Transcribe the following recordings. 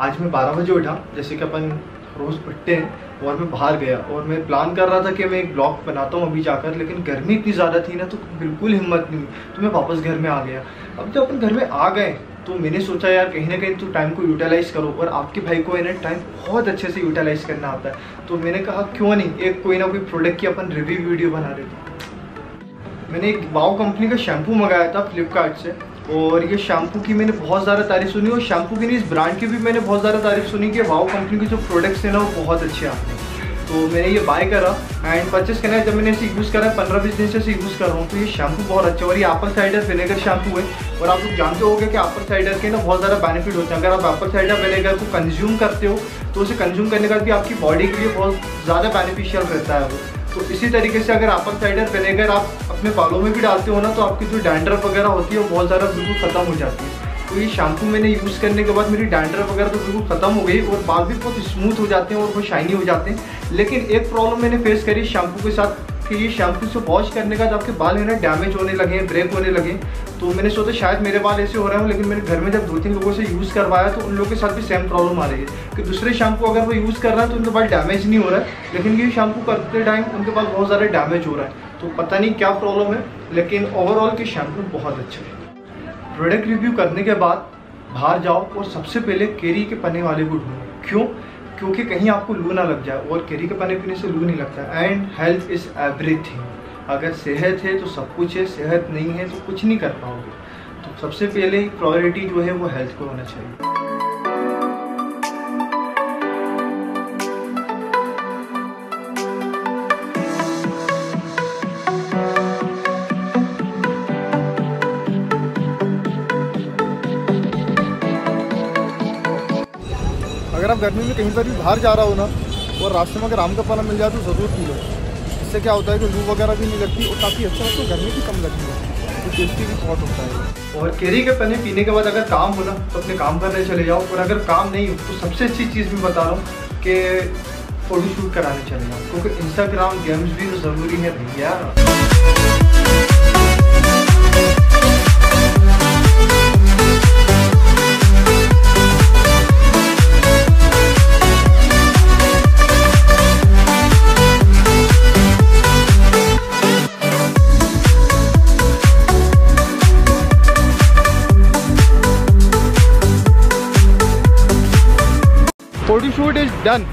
आज मैं 12 बजे उठा, जैसे कि अपन रोज़ उठते हैं और मैं बाहर गया और मैं प्लान कर रहा था कि मैं एक ब्लॉग बनाता हूँ अभी जाकर, लेकिन गर्मी इतनी ज़्यादा थी ना तो बिल्कुल हिम्मत नहीं तो मैं वापस घर में आ गया। अब जब अपन घर में आ गए तो मैंने सोचा, यार, कहीं ना कहीं तो टाइम को यूटिलाइज करो और आपके भाई को है ना टाइम बहुत अच्छे से यूटिलाइज करना आता है। तो मैंने कहा, क्यों नहीं? एक कोई ना कोई प्रोडक्ट की अपन रिव्यू वीडियो बना थे मैंने एक वाओ कंपनी का शैम्पू मंगाया था फ्लिपकार्ट से। और ये शैम्पू की मैंने बहुत ज़्यादा तारीफ़ सुनी और शैम्पू की नहीं, इस ब्रांड की भी मैंने बहुत ज़्यादा तारीफ़ सुनी कि वाओ कंपनी के जो प्रोडक्ट्स हैं ना, वो बहुत अच्छे हैं। तो मैंने ये बाय करा एंड परचेस करना है। जब मैंने इसे यूज़ करा, पंद्रह बीस दिन से इसे यूज़ कर रहा हूँ तो ये शैम्पू बहुत अच्छा और ये एप्पल साइडर विनेगर शैम्पू है। और आप लोग जानते हो कि एप्पल साइडर के ना बहुत ज़्यादा बेनिफिट होते हैं। अगर आप एप्पल साइडर विनेगर को कंज्यूम करते हो तो उसे कंज्यूम करने का भी आपकी बॉडी के लिए बहुत ज़्यादा बेनिफिशियल रहता है वो। तो इसी तरीके से अगर एप्पल साइडर विनेगर आप अपने बालों में भी डालते हो ना तो आपकी जो डैंड्रफ वगैरह होती है, वो बहुत ज़्यादा बिल्कुल ख़त्म हो जाती है। तो ये शैम्पू मैंने यूज़ करने के बाद मेरी डैंड्रफ वगैरह तो बिल्कुल ख़त्म हो गई और बाल भी बहुत स्मूथ हो जाते हैं और बहुत शाइनी हो जाते हैं। लेकिन एक प्रॉब्लम मैंने फेस करी शैम्पू के साथ कि ये शैम्पू से वॉश करने का आपके बाल है ना डैमेज होने लगे हैं ब्रेक होने लगे तो मैंने सोचा शायद मेरे बाल ऐसे हो रहे हो, लेकिन मेरे घर में जब दो तीन लोगों से यूज़ करवाया तो उन लोगों के साथ भी सेम प्रॉब्लम आ रही है कि दूसरे शैम्पू अगर वो यूज़ कर रहा है तो उनके बाल डैमेज नहीं हो रहा है, लेकिन ये शैम्पू करते टाइम उनके बाल बहुत ज़्यादा डैमेज हो रहा है। तो पता नहीं क्या प्रॉब्लम है, लेकिन ओवरऑल के शैम्पू बहुत अच्छे है। प्रोडक्ट रिव्यू करने के बाद बाहर जाओ और सबसे पहले केरी के पन्ने वाले को ढूंढो। क्यों? क्योंकि कहीं आपको लू ना लग जाए और केरी के पानी पीने से लू नहीं लगता। एंड हेल्थ इज़ एवरीथिंग अगर सेहत है तो सब कुछ है, सेहत नहीं है तो कुछ नहीं कर पाओगे। तो सबसे पहले प्रायोरिटी जो है वो हेल्थ को होना चाहिए। गर्मी में कहीं पर भी बाहर जा रहा हो ना और रास्ते में अगर आम का पाला मिल जाए तो ज़रूर पी लो इससे क्या होता है कि लू वगैरह भी नहीं लगती और काफ़ी अच्छा लगता है, गर्मी भी कम लगती है। तो टेस्टी भी बहुत होता है। और केरी के पन्ने पीने के बाद अगर काम हो ना तो अपने काम करने चले जाओ। और अगर काम नहीं हो तो सबसे अच्छी चीज़ मैं बता रहा हूँ कि फ़ोटो शूट कराने चले जाओ। क्योंकि इंस्टाग्राम गेम्स भी तो ज़रूरी है भैया। फ़ोटो शूट इज़ डन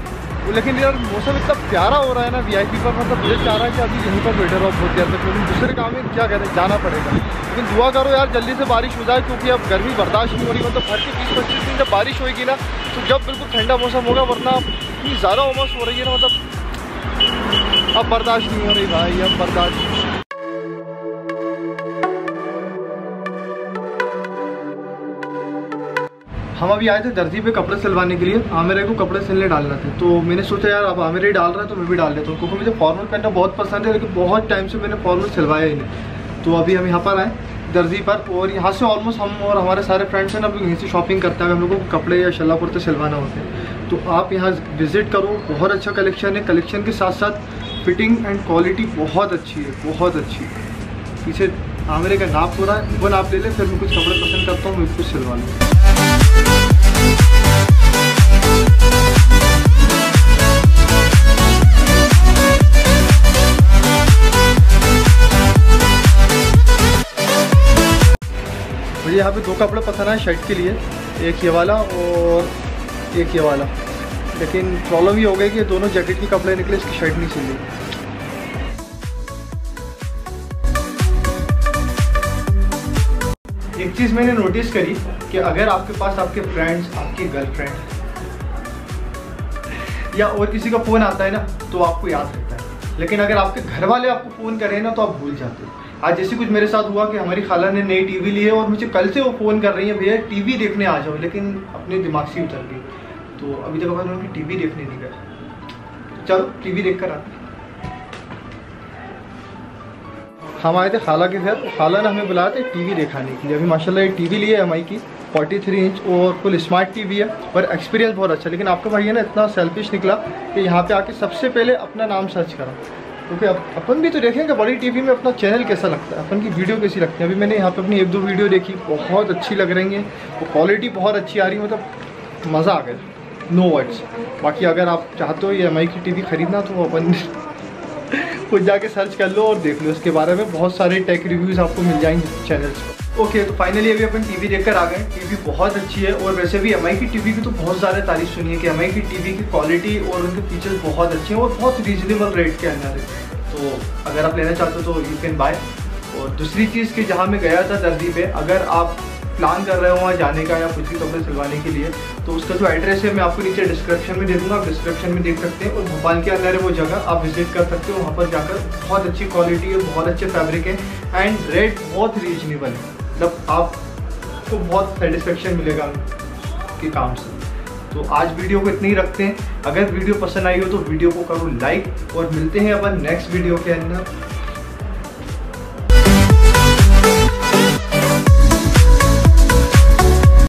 लेकिन यार, मौसम इतना प्यारा हो रहा है ना वीआईपी पर मतलब मुझे चाह रहा है कि अभी यहीं पर बैठे रहो बहुत तक लेकिन दूसरे काम में क्या हैं जाना पड़ेगा। लेकिन दुआ करो यार, जल्दी से बारिश हो जाए, क्योंकि अब गर्मी बर्दाश्त नहीं हो रही मतलब हर के बीस पच्चीस दिन जब बारिश होगी ना तो जब बिल्कुल ठंडा मौसम होगा, वरना इतनी ज़्यादा उमस हो रही है ना मतलब अब बर्दाश्त नहीं हो रही भाई, अब बर्दाश्त हम अभी आए थे दर्जी पे कपड़े सिलवाने के लिए। आमिर को कपड़े सिलने डालना थे। तो मैंने सोचा, यार, अब आमिर ही डाल रहा है तो मैं भी डाल देता हूँ। क्योंकि मुझे फॉर्मल पहनना बहुत पसंद है, लेकिन बहुत टाइम से मैंने फॉर्मल सिलवाया ही नहीं। तो अभी हम यहाँ पर आए दर्जी पर, और यहाँ से ऑलमोस्ट हम और हमारे सारे फ्रेंड्स हैं ना, अभी यहीं से शॉपिंग करते हैं। हम लोगों को कपड़े या शल्ला कुर्ते सिलवाना होते हैं। तो आप यहाँ विज़िट करो, बहुत अच्छा कलेक्शन है। कलेक्शन के साथ साथ फिटिंग एंड क्वालिटी बहुत अच्छी है, बहुत अच्छी है। पीछे आमिर का नाप हो रहा है, वो नाप ले ले, फिर मैं कुछ कपड़े पसंद करता हूँ, मैं कुछ सिलवा लूँ मुझे यहाँ पे दो कपड़े पसंद आए शर्ट के लिए, एक ये वाला और एक ये वाला। लेकिन प्रॉब्लम ये हो गई कि दोनों जैकेट के कपड़े निकले इसकी शर्ट नहीं सिली एक चीज़ मैंने नोटिस करी कि अगर आपके पास आपके फ्रेंड्स आपकी गर्लफ्रेंड या और किसी का फ़ोन आता है ना तो आपको याद रहता है। लेकिन अगर आपके घर वाले आपको फ़ोन करें ना तो आप भूल जाते हो। आज जैसे कुछ मेरे साथ हुआ कि हमारी खाला ने नई टीवी ली है और मुझे कल से वो फ़ोन कर रही है, भैया टीवी देखने आ जाओ। लेकिन अपने दिमाग से उतर गई। तो अभी तक अपन टीवी देखने नहीं गए। चलो टीवी देख कर आते हम आए थे खाला के घर। खाला ने हमें बुलाया था टीवी दिखाने के लिए। अभी माशाल्लाह ये टीवी ली है एम की। 43 इंच और फुल स्मार्ट टीवी है और एक्सपीरियंस बहुत अच्छा लेकिन आपका भाई है ना इतना सेल्फिश निकला कि यहाँ पे आके सबसे पहले अपना नाम सर्च करा। क्योंकि तो अब अपन भी तो देखेंगे बड़ी टीवी में अपना चैनल कैसा लगता है, अपन की वीडियो कैसी लगती है। अभी मैंने यहाँ पे अपनी एक दो वीडियो देखी, बहुत अच्छी लग रही हैं। वो क्वालिटी बहुत अच्छी आ रही है मतलब मज़ा आ गया। नो वर्ड्स बाकी अगर आप चाहते हो ये एम की टीवी ख़रीदना तो अपन खुद जाके सर्च कर लो और देख लो। इसके बारे में बहुत सारे टेक रिव्यूज़ आपको मिल जाएँगे चैनल्स पर। ओके तो फाइनली अभी अपन टीवी देखकर आ गए। टीवी बहुत अच्छी है और वैसे भी एमआई की टीवी की तो बहुत ज़्यादा तारीफ़ सुनी है कि एमआई की टीवी की क्वालिटी और उनके फीचर्स बहुत अच्छे हैं और बहुत रीजनेबल रेट के अंदर है। तो अगर आप लेना चाहते हो तो यू कैन बाय और दूसरी चीज़ कि जहाँ मैं गया था दर्दी पे, अगर आप प्लान कर रहे हो वहाँ जाने का या कुछ भी कपड़े सिलवाने के लिए तो उसका जो एड्रेस है मैं आपको नीचे डिस्क्रिप्शन में दे दूँगा, आप डिस्क्रिप्शन में देख सकते हैं। और भोपाल के अंदर है वो जगह, आप विज़िट कर सकते हो, वहाँ पर जाकर बहुत अच्छी क्वालिटी है, बहुत अच्छे फैब्रिक है एंड रेट बहुत रीजनेबल है। मतलब आपको बहुत सेटिस्फेक्शन मिलेगा के काम से। तो आज वीडियो को इतनी ही रखते हैं। अगर वीडियो पसंद आई हो तो वीडियो को करो लाइक और मिलते हैं अपन नेक्स्ट वीडियो के अंदर।